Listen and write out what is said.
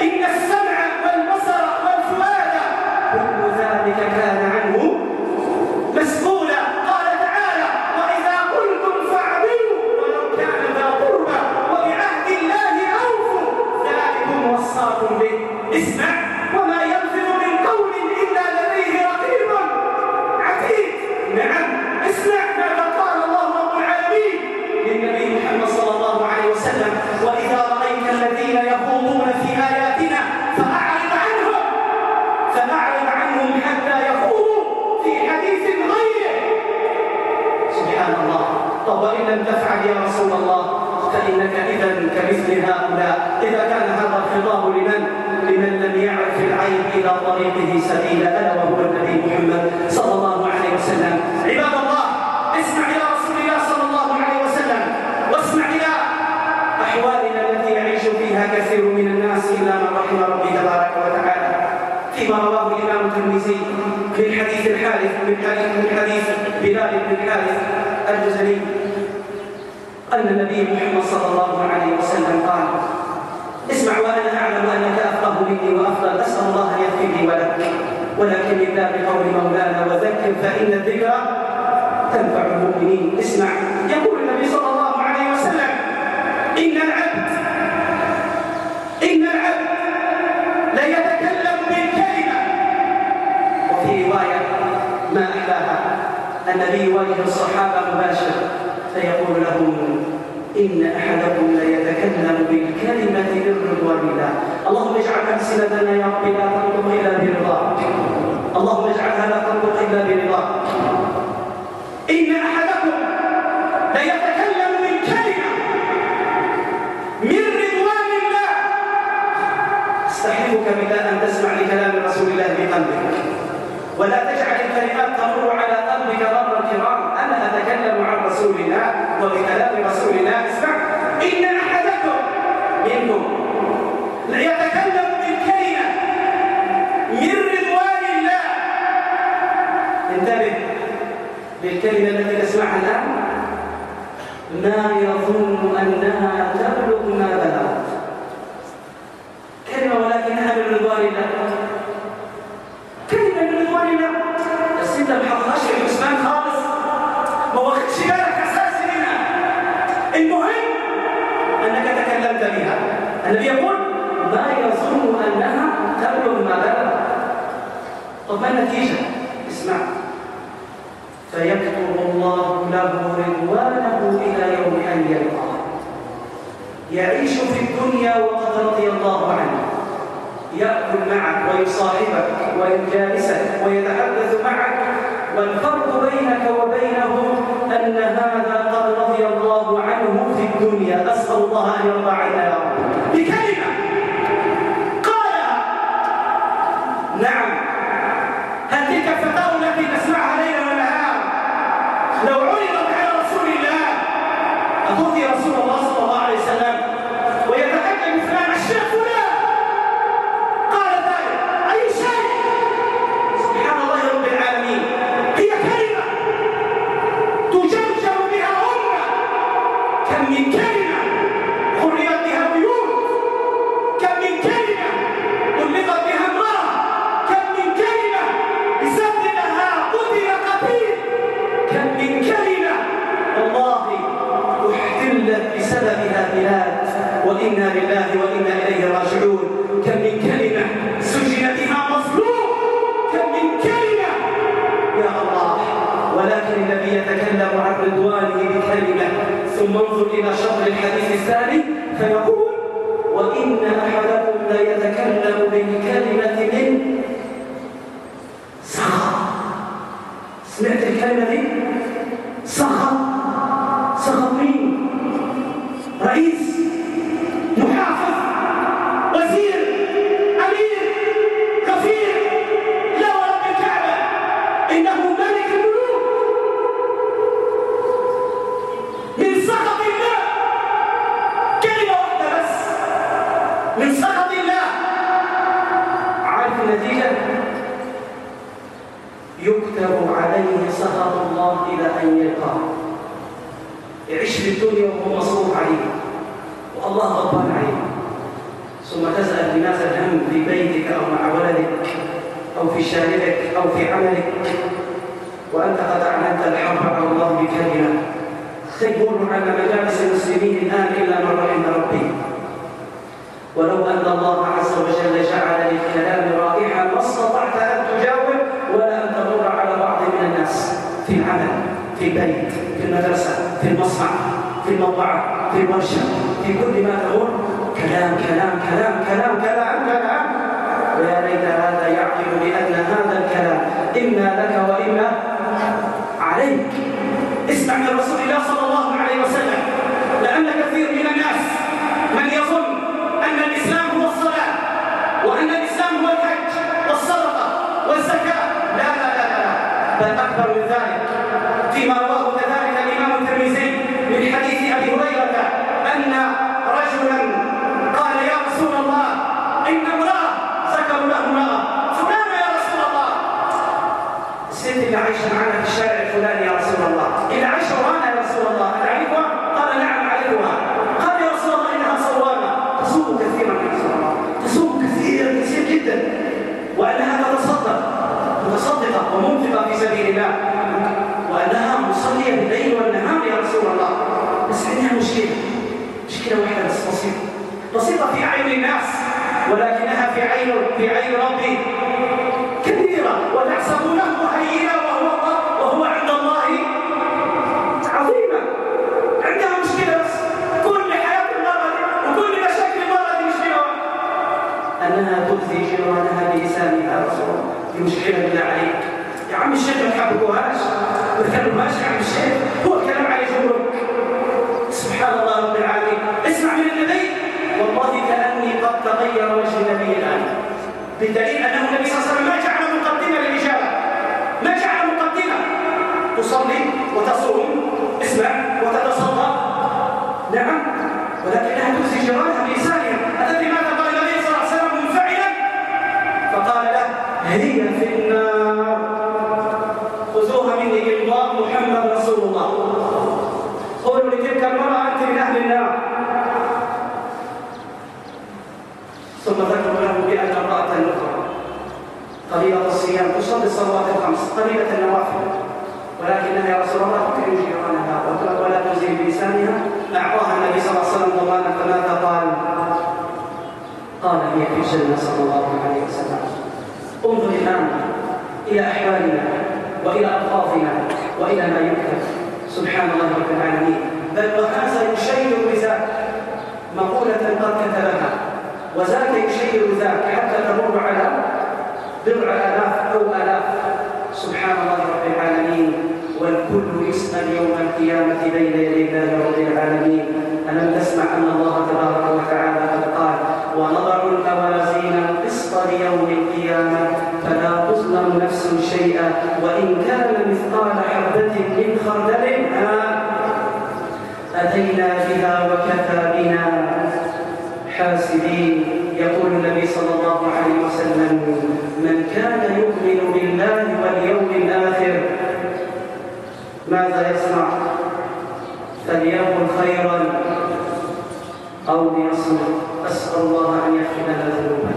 إن السمع والبصر والفؤاد كل ذلك كان عنه مسؤولا. قال تعالى وإذا قلتم فاعدلوا ولو كان ذا قربى وبعهد الله أوفوا ذلكم وصاكم به. اسمع وما يلفظ عنهم حتى يخوضوا في حديث غيره. سبحان الله. طب وإن لم تفعل يا رسول الله فإنك إذا كمثل هؤلاء. إذا كان هذا الخطاب لمن؟ لمن لم يعرف العيب إلى طريقه سبيلا. ألا وهو النبي محمد صلى الله عليه وسلم. عباد الله اسمع إلى رسول الله صلى الله عليه وسلم واسمع إلى أحوالنا التي يعيش فيها كثير من الناس إلا من رحم ربي تبارك وتعالى فيما رواه الإمام الترمذي من حديث الحارث من حديث من حديث بلال بن الحارث الجزري أن النبي محمد صلى الله عليه وسلم قال اسمع وأنا أعلم أنك أفقه مني وأفضل أسأل الله أن يغفر لي ولك ولكن من باب قول مولانا وذكر فإن الذكرى تنفع المؤمنين. لهم إن أحدكم ليتكلم بالكلمة من رضوان الله اللهم اجعل ألسنتنا يا رب لا تنطق إلا برضاك اللهم اجعلها لا تنطق إلا برضاك إن أحدكم ليتكلم بالكلمة من رضوان الله. استحلفك بالله أن تسمع لكلام رسول الله بقلبك ولا تجعل الكلمات تمر على قلبك مر الكرام أنا أتكلم عن رسول الله. وبكلام رسول الله اسمع. إن أحدكم منكم ليتكلم بالكلمة من رضوان الله. انتبه للكلمه التي تسمعها الآن. ما يظن أنها تبلغ ما بلغت. كلمة ولكنها من رضوان الله. كلمة من رضوان الله. حفظهاش يا عثمان خالص. ما واخدش بالك. النبي يقول ما يظن أنها تبلغ ما بلغ طب ما النتيجة؟ اسمع. فيكتب الله له رضوانه إلى يوم أن يلقاه. يعيش في الدنيا وقد رضي الله عنه. يأكل معك ويصاحبك ويجالسك ويتحدث معك. والفرق بينك وبينه أن هذا قد رضي الله عنه في الدنيا. أسأل الله أن يرضى عنا يا رب. نعم بلاد وإنا لله وإنا إليه راجعون. كم من كلمة سجن بها مظلوم كم من كلمة. يا الله. ولكن الذي يتكلم عن رضوانه بكلمة ثم انظر إلى شطر الحديث الثاني فيقول وإن أحدكم ليتكلم بالكلمة من سخط. سمعت الكلمة دي؟ من سخط الله. عارف النتيجة؟ يكتب عليه سخط الله إلى أن يلقاه. يعيش في الدنيا وهو مصروف عليه. والله غضبان عليه. ثم تسأل لماذا الهم في بيتك أو مع ولدك أو في شارعك أو في عملك. وأنت قد أعلنت الحرب على الله بكلمة. تجبر على مجالس المسلمين الآن إلا من رحم ربي. ولو أن الله عز وجل جعل للكلام رائحة ما استطعت أن تجاوب ولا أن تمر على بعض من الناس في العمل في البيت في المدرسة في المصنع في الموضع في الورشة في كل ما تمر كلام كلام كلام كلام كلام كلام. ويا ليت هذا يعقل بأن هذا الكلام. إما لك وإما عليك. اسمع من رسول الله صلى الله عليه وسلم. لأن كثير من الناس من يظن بل أكبر من ذلك. فيما رواه كذلك الإمام الترمذي من حديث أبي هريرة أن رجلا قال يا رسول الله إن امرأة ذكروا له امرأة فلانة يا رسول الله؟ الست اللي عايشة معنا في الشارع الفلاني يا رسول الله اللي عايشة ورانا يا رسول الله أتعرفها؟ قال نعم أعرفها قال يا رسول الله إنها صوامة تصوم كثيرا يا رسول الله تصوم كثير كثير جدا وأنها تتصدق متصدقة ومنفقة في سبيل الله وأنها مصلية بالليل والنهار يا رسول الله بس عندها مشكلة مشكلة واحدة بس بسيطة بسيطة في أعين الناس ولكنها في عين في عين ربي كبيرة وتحسبونه هينة وهو وهو عند الله عظيمة عندها مشكلة بس كل حياة المرأة دي وكل مشاكل المرأة دي مشكلة واحدة. أنها تؤذي جيرانها بلسانها يا رسول الله دي مشكلة بالله عليك يا عم الشيخ ما تحبكوهاش ما تكلمهاش يا عم الشيخ هو الكلام عليه جمهور سبحان الله رب العالمين اسمع من النبي والله كأني قد تغير وجه النبي الآن بالدليل أنه النبي صلى الله عليه وسلم ما جعل مقدمة للإجابة. ما جعل مقدمة. تصلي وتصوم. اسمع وتتصدق. نعم. ولكنها تؤذي جيرانها بلسانها الذي ماذا قال النبي صلى الله عليه وسلم منفعلا؟ فقال له هي في النار خذوها مني إمضاء محمد رسول الله قولوا لتلك المرأة أنت من أهل النار ثم ذكروا له بأن امرأة أخرى قليلة الصيام تصلي الصلوات الخمس. قليلة النوافل. ولكنها يا رسول الله تكرم جيرانها ولا تزيل بلسانها. أعطاها النبي صلى الله عليه وسلم فماذا قال؟ قال هي في الجنة صلى الله عليه وسلم. انظر الآن إلى أحوالنا وإلى ألفاظنا وإلى ما يكتب سبحان الله رب العالمين. بل وهذا يشير بذاك مقولة قد كتبها. وذاك يشير ذاك حتى تمر على بضع آلاف أو آلاف. سبحان الله رب العالمين. والكل يسأل يوم القيامة بين يدي الله رب العالمين. ألم تسمع أن الله تبارك وتعالى قد قال ونضع الموازين القسط ليوم القيامة فلا تظلم نفس شيئا وإن كان مثقال حبة من خردل أتينا بها وكفى بنا حاسبين. يقول النبي صلى الله عليه وسلم من كان يؤمن بالله واليوم الآخر ماذا يصنع فليقل خيرا أو ليصمت. أسأل الله أن يغفر لنا ذنوبنا